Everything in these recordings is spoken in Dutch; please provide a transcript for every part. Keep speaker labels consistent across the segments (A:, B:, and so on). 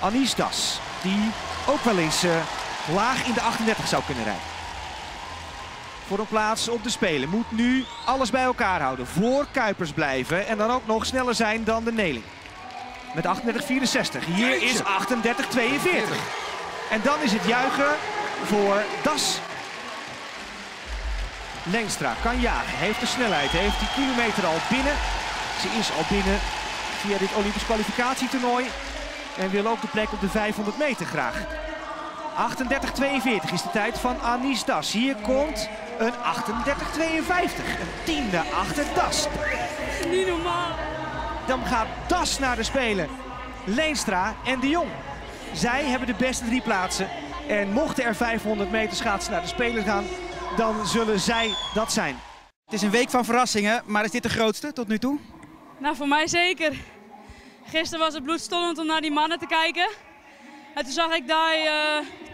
A: Anis Das. Die ook wel eens uh, laag in de 38 zou kunnen rijden. Voor een plaats op de Spelen moet nu alles bij elkaar houden. Voor Kuipers blijven en dan ook nog sneller zijn dan de Neling. Met 38-64. Hier is 38-42. En dan is het juichen voor Das. Lengstra kan jagen, heeft de snelheid, heeft die kilometer al binnen. Ze is al binnen via dit Olympisch kwalificatietoernooi. En wil ook de plek op de 500 meter graag. 38-42 is de tijd van Anis Das. Hier komt een 38-52. Een tiende achter Das.
B: Niet normaal.
A: Dan gaat Das naar de Spelen. Leenstra en de Jong. Zij hebben de beste drie plaatsen. En mochten er 500 meter schaatsen naar de Spelen gaan, dan zullen zij dat zijn.
C: Het is een week van verrassingen, maar is dit de grootste tot nu toe?
B: Nou, voor mij zeker. Gisteren was het bloedstollend om naar die mannen te kijken. En toen zag ik daar...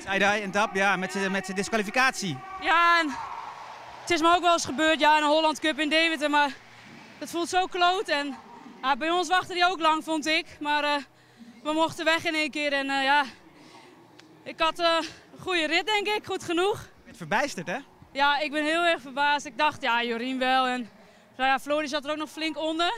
B: Uh...
C: en Dap, ja, met zijn met disqualificatie.
B: Ja, en het is me ook wel eens gebeurd, ja, een Holland Cup in Deventer, maar het voelt zo kloot. En ja, bij ons wachtte die ook lang, vond ik. Maar uh, we mochten weg in één keer en uh, ja, ik had een goede rit, denk ik, goed genoeg.
C: Je bent verbijsterd, hè?
B: Ja, ik ben heel erg verbaasd. Ik dacht, ja, Jorien wel. En nou ja, Floris zat er ook nog flink onder.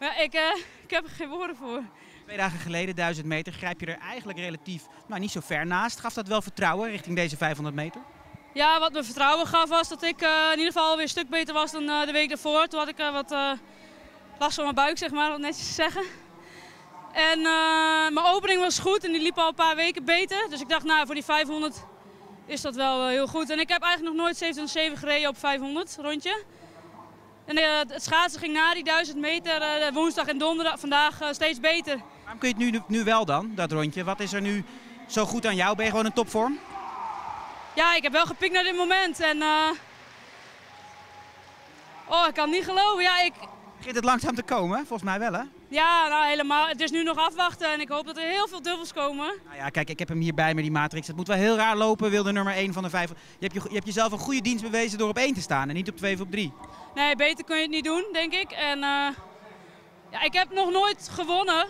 B: Maar ik, uh, ik heb er geen woorden voor.
C: Twee dagen geleden, 1000 meter, grijp je er eigenlijk relatief nou, niet zo ver naast. Gaf dat wel vertrouwen richting deze 500 meter?
B: Ja, wat me vertrouwen gaf was dat ik uh, in ieder geval weer een stuk beter was dan uh, de week daarvoor. Toen had ik wat last van mijn buik, zeg maar, om netjes te zeggen. En mijn opening was goed en die liep al een paar weken beter. Dus ik dacht, nou, voor die 500 is dat wel heel goed. En ik heb eigenlijk nog nooit 7,7 gereden op 500 rondje. En het schaatsen ging na die 1000 meter uh, woensdag en donderdag vandaag uh, steeds beter.
C: Waarom kun je het nu, nu wel dan, dat rondje? Wat is er nu zo goed aan jou? Ben je gewoon in topvorm?
B: Ja, ik heb wel gepikt naar dit moment. En, oh, ik kan niet geloven. Ja, ik...
C: Begint het langzaam te komen? Volgens mij wel, hè?
B: Ja, nou helemaal. Het is nu nog afwachten en ik hoop dat er heel veel dubbels komen.
C: Nou ja, kijk, ik heb hem hierbij met die matrix. Het moet wel heel raar lopen, wil de nummer 1 van de 5. Je hebt, je, je hebt jezelf een goede dienst bewezen door op 1 te staan en niet op 2 of op 3.
B: Nee, beter kun je het niet doen, denk ik. En uh, ja, ik heb nog nooit gewonnen.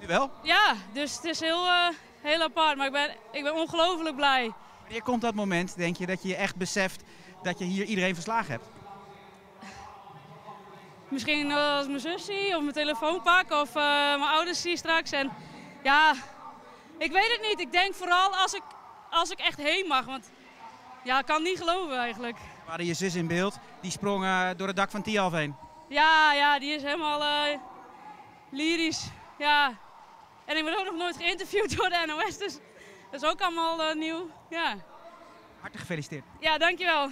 C: Nu wel?
B: Ja, dus het is heel, uh, heel apart. Maar ik ben, ik ben ongelooflijk blij.
C: Wanneer komt dat moment, denk je, dat je echt beseft dat je hier iedereen verslagen hebt?
B: Misschien als mijn zus zie of mijn telefoon pak of uh, mijn ouders zie straks. En ja, ik weet het niet. Ik denk vooral als ik, als ik echt heen mag. Want ja, ik kan niet geloven eigenlijk.
C: We hadden je zus in beeld. Die sprong uh, door het dak van Tialf heen.
B: Ja, ja, die is helemaal uh, lyrisch. Ja. En ik ben ook nog nooit geïnterviewd door de NOS. Dus dat is ook allemaal nieuw. Ja.
C: Hartelijk gefeliciteerd.
B: Ja, dankjewel.